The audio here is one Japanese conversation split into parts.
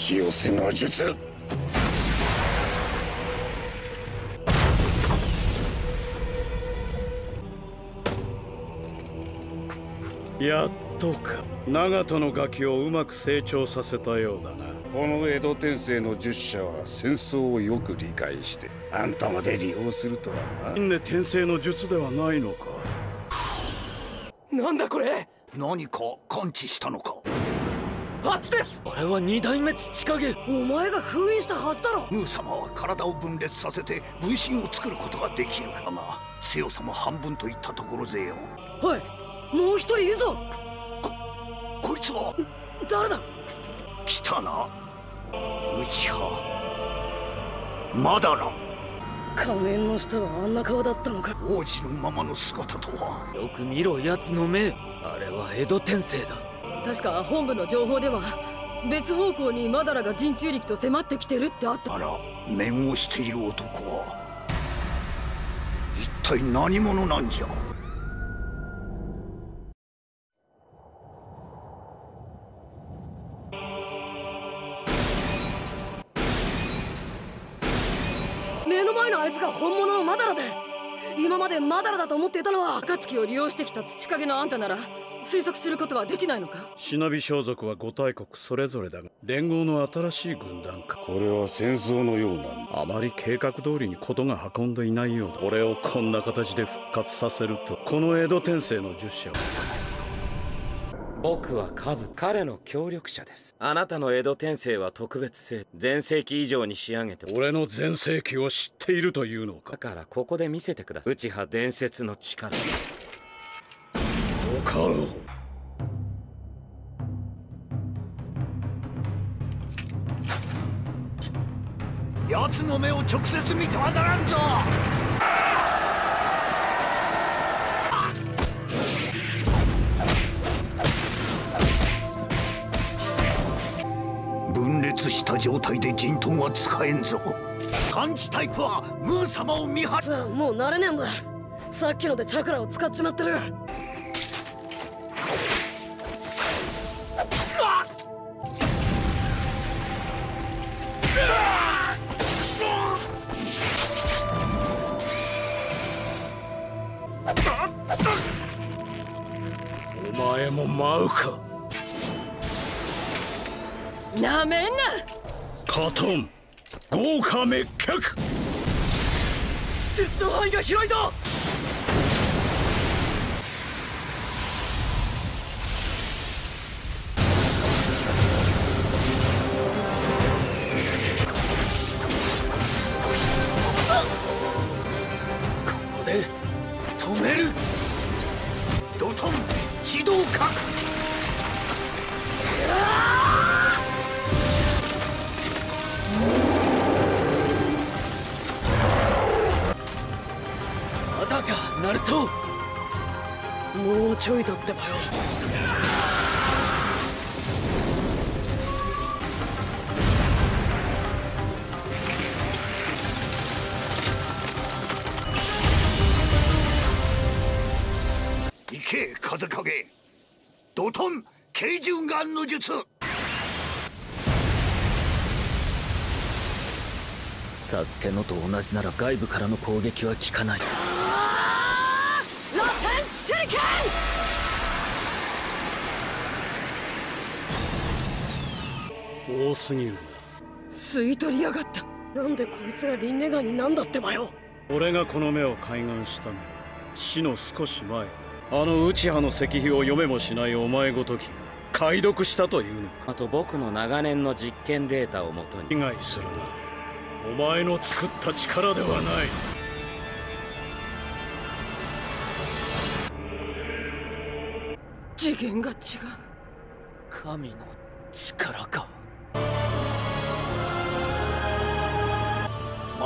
清瀬の術。やっとか。長門のガキをうまく成長させたようだな。この江戸天聖の術者は戦争をよく理解してあんたまで利用するとはな。因縁天聖の術ではないのか。なんだこれ？何か感知したのか？あっちです！あれは二代目土影。お前が封印したはずだろ！ムー様は体を分裂させて分身を作ることができる。が強さも半分といったところぜよ。おいもう一人いるぞ！ここいつは？誰だ？来たな。内派まだら。仮面の下はあんな顔だったのか。王子のままの姿とは。よく見ろ奴の目。あれは江戸天聖だ確か本部の情報では別方向にマダラが陣中力と迫ってきてるってあった。あら面をしている男は。一体何者なんじゃ？目の前のあいつが本物のマダラで。今までマダラだと思っていたのは暁を利用してきた土影のあんたなら推測することはできないのか？忍び装束は五大国それぞれだが連合の新しい軍団か。これは戦争のようなあまり計画通りに事が運んでいないようだ。俺をこんな形で復活させるとこの江戸天聖の術者は。僕はカブ彼の協力者です。あなたの江戸天聖は特別性全盛期以上に仕上げて俺の全盛期を知っているというのか。だからここで見せてください。内派伝説の力。おかろう。奴の目を直接見てはならんぞ。分裂した状態で陣頭は使えんぞ。感知タイプはムー様を見張さあもう慣れねえんだ。さっきのでチャクラを使っちまってる前も舞うか。なめんな。カトン豪華滅却術の範囲が広いぞちょいだってばよ。行け風影。ドトン軽の術。サスケのと同じなら外部からの攻撃は効かない多すぎるな吸い取りやがった。なんでこいつがリンネガンになんだってばよ。俺がこの目を開眼したのは死の少し前。あの内派の石碑を読めもしないお前ごときが解読したというのか。あと僕の長年の実験データをもとに。被害するな。お前の作った力ではない。次元が違う。神の力か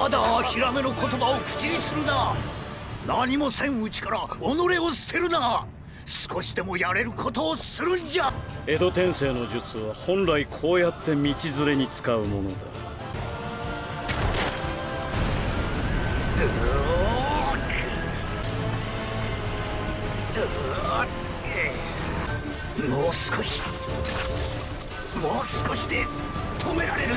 まだ諦めの言葉を口にするな。何もせんうちから己を捨てるな。少しでもやれることをするんじゃ。江戸天聖の術は本来こうやって道連れに使うものだ。もう少しもう少しで止められる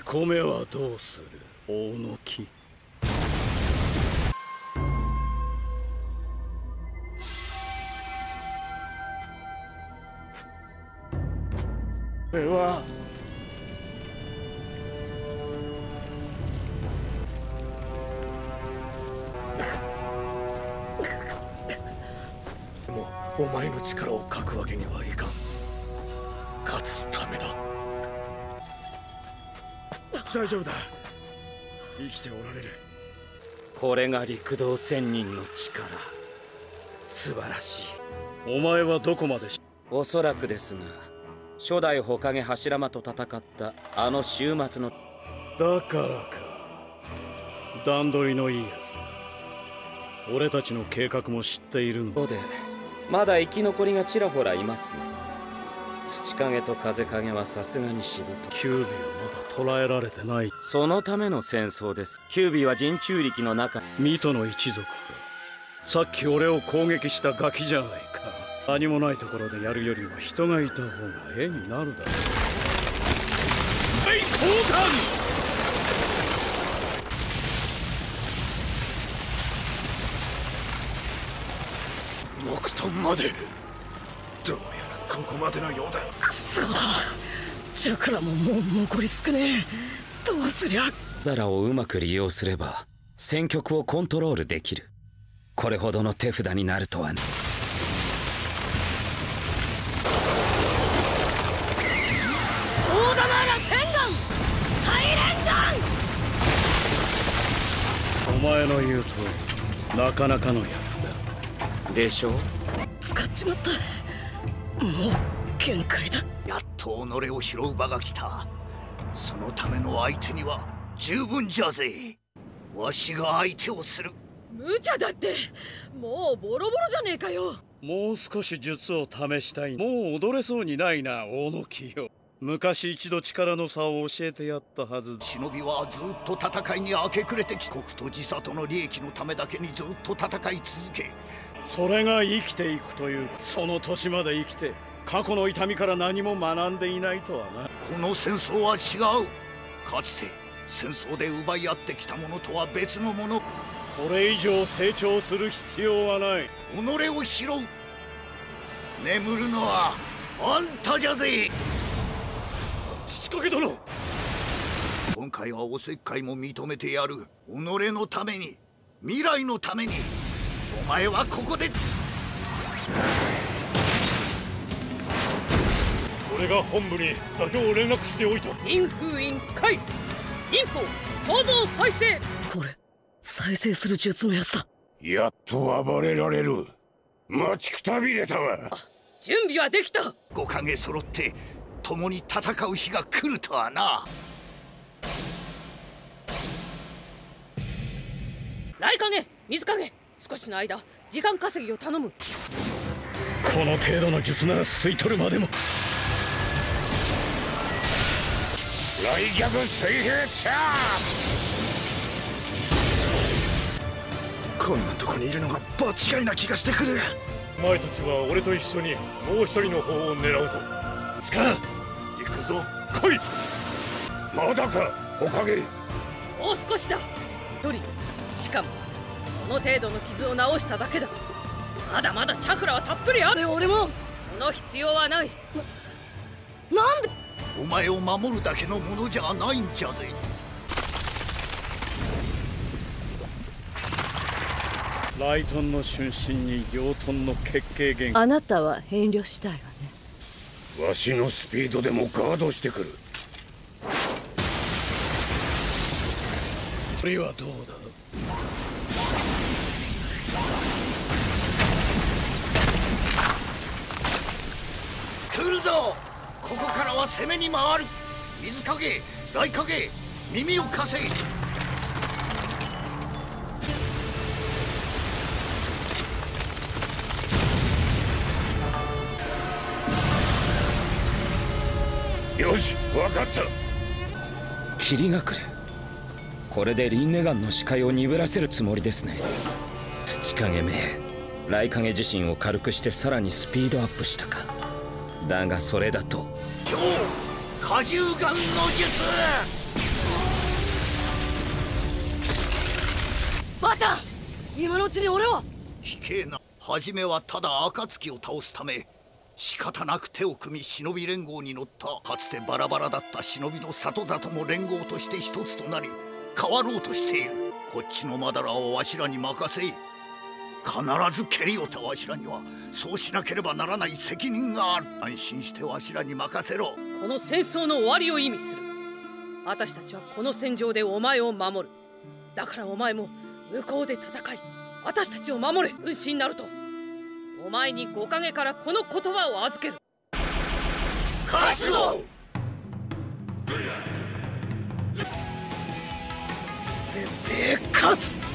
2個目はどうする？大の木。これはもうお前の力を欠くわけにはいかん。大丈夫だ。生きておられる。これが陸道仙人の力。素晴らしい。お前はどこまでし？おそらくですが初代火影柱間と戦ったあの週末のだからか。段取りのいいやつ俺たちの計画も知っているの。とでまだ生き残りがちらほらいますね土影と風影はさすがにしぶとい。キュービーはまだ捕らえられてない。そのための戦争です。キュービーは人中力の中。ミトの一族。かさっき俺を攻撃したガキじゃないか。何もないところでやるよりは人がいた方が絵になるだろう。はい交換！木遁までここまでのようだくそチャクラももう残り少ねえ。どうすりゃ。ダラをうまく利用すれば戦局をコントロールできる。これほどの手札になるとはね。大玉ら千眼！大連お前の言う通りなかなかのやつだ。でしょう？使っちまったもう限界だ。やっと己を拾う場が来た。そのための相手には十分じゃぜ。わしが相手をする。無茶だって。もうボロボロじゃねえかよ。もう少し術を試したい。もう踊れそうにないな大野木よ昔一度力の差を教えてやったはずだ。忍びはずっと戦いに明け暮れて帰国と自里の利益のためだけにずっと戦い続けそれが生きていくというその年まで生きて過去の痛みから何も学んでいないとはな。この戦争は違う。かつて戦争で奪い合ってきたものとは別のもの。これ以上成長する必要はない。己を拾う。眠るのはあんたじゃぜ。土影殿。今回はおせっかいも認めてやる。己のために未来のためにお前はここで。俺が本部に座標を連絡しておいた。陰風院解忍法創造再生。これ再生する術のやつだ。やっと暴れられる。待ちくたびれたわ。準備はできた。五影揃って共に戦う日が来るとはな。雷影水影少しの間時間稼ぎを頼む。この程度の術なら吸い取るまでも。来逆水平チャーこんなとこにいるのが場違いな気がしてくる。お前たちは俺と一緒にもう一人の方を狙うぞ。つか行くぞ。来い。まだかおかげ。もう少しだ。一人しかもこの程度の傷を治しただけだ。まだまだチャクラはたっぷりある。俺も。その必要はない。ななんで？お前を守るだけのものじゃないんじゃぜ。ライトンの春心に養豚の血形源あなたは遠慮したいわね。わしのスピードでもガードしてくる。これはどうだ？るぞ。ここからは攻めに回る。水影雷影耳を貸せ。よしわかった。霧隠れこれでリンネガンの視界を鈍らせるつもりですね。土影め雷影自身を軽くしてさらにスピードアップしたか。だがそれだと。今日荷重眼の術。ばあちゃん今のうちに俺を。卑怯な。初めはただ暁を倒すため仕方なく手を組み忍び連合に乗った。かつてバラバラだった忍びの里里も連合として一つとなり変わろうとしている。こっちのマダラをわしらに任せ必ず蹴りをたわしらにはそうしなければならない責任がある。安心してわしらに任せろ。この戦争の終わりを意味する。私たちはこの戦場でお前を守る。だからお前も向こうで戦い私たちを守れ。分身なると。お前に五影からこの言葉を預ける。勝つぞ絶対勝つ